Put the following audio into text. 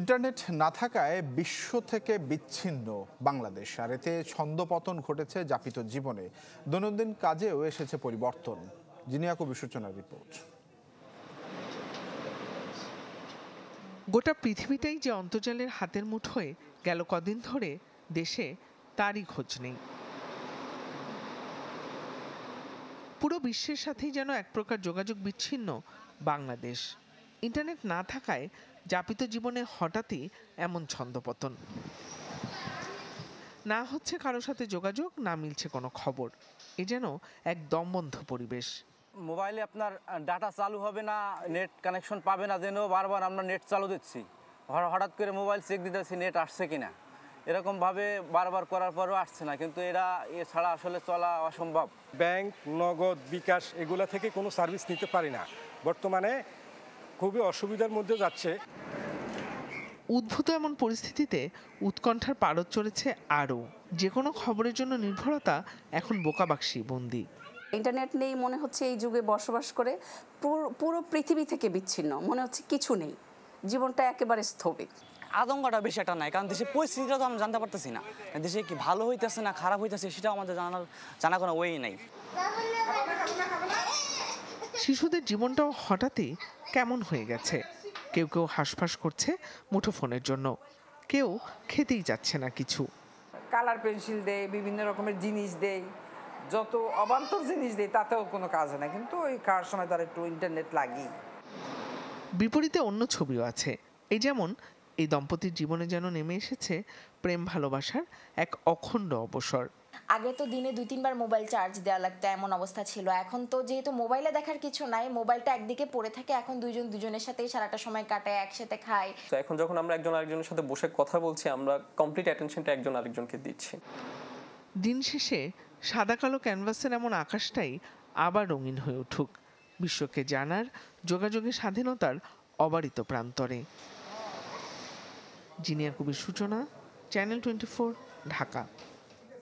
Internet না থাকায় বিশ্ব থেকে বিচ্ছিন্ন বাংলাদেশ, আর এতে ছন্দপতন ঘটেছে যাপিত জীবনে। দৈনন্দিন কাজেও এসেছে পরিবর্তন। জিনিয়া কবি সূচনার রিপোর্ট। গোটা পৃথিবীটাই যে অন্তর্জালের হাতের মুঠোয় গেল কদিন ধরে, দেশে তারই খোঁজ নেই। পুরো বিশ্বের সাথেই যেন এক প্রকার যোগাযোগ বিচ্ছিন্ন বাংলাদেশ। ইন্টারনেট না থাকায় যাপিত জীবনে হঠাৎই এমন ছন্দপতন। না হচ্ছে কারও সাথে যোগাযোগ না মিলছে কোনো খবর। এ যেন এক দমবন্ধ পরিবেশ। মোবাইলে আপনার ডাটা চালু হবে না নেট কানেকশন পাবে না যেন বারবার আমরা নেট চালু দিচ্ছি। হঠাৎ করে মোবাইল চেক দিতেছি নেট আসছে কিনা। এরকমভাবে বারবার করার পরও আসছে না কিন্তু এরা এছাড়া আসলে চলা অসম্ভব। ব্যাংক নগদ বিকাশ এগুলা থেকে কোনো সার্ভিস নিতে পারি না। বর্তমানে খুবই অসুবিধার মধ্যে যাচ্ছে। উদ্ভূত এমন পরিস্থিতিতে উৎকণ্ঠার পারদ চলেছে আরও। যে কোনো খবরের জন্য নির্ভরতা এখন বোকাবাক্সি বন্দি। ইন্টারনেট নেই মনে হচ্ছে এই যুগে বসবাস করে। পুরো- পুরো পৃথিবী থেকে বিচ্ছিন্ন মনে হচ্ছে কিছু নেই। জীবনটা একেবারে স্থবির। আতঙ্কটা বেশি একটা নাই কারণ দেশের পরিস্থিতিটা তো আমরা জানতে পারতেছি না। দেশে কি ভালো হইতেছে না খারাপ হইতেছে সেটাও আমাদের জানার জানা কোনো ওয়েই নাই। শিশুদের জীবনটাও হঠাৎই কেমন হয়ে গেছে? কেউ কেউ হাঁসফাঁস করছে মুঠোফোনের জন্য। কেউ খেতেই যাচ্ছে না কিছু। কালার পেন্সিল দেয় বিভিন্ন রকমের জিনিস দেয়। যত অবান্তর জিনিস দেয় তাতেও কোনো কাজ না। কিন্তু ওই খাওয়ার সময় তার একটু ইন্টারনেট লাগি বিপরীতে অন্য ছবিও আছে। এই যেমন এই দম্পতির জীবনে যেন নেমে এসেছে প্রেম ভালোবাসার এক অখণ্ড অবসর। আগে তো দিনে দুই তিনবার মোবাইল চার্জ দেওয়া লাগতো এমন অবস্থা ছিল। এখন তো যেহেতু মোবাইলে দেখার কিছু নাই মোবাইলটা একদিকে পড়ে থাকে এখন দুইজন দুজনের সাথেই সারাটা সময় কাটায় একসাথে খায়। তো এখন যখন আমরা একজন আরেকজনের সাথে বসে কথা বলছি আমরা কমপ্লিট অ্যাটেনশনটা একজন আরেকজনকে দিচ্ছি। দিন শেষে সাদা কালো ক্যানভাসের এমন আকাশটাই আবার রঙিন হয়ে উঠুক। বিশ্বকে জানার যোগাযোগের স্বাধীনতার অবারিত প্রান্তরে। জিনিয়ার কবির সূচনা চ্যানেল টোয়েন্টি ঢাকা।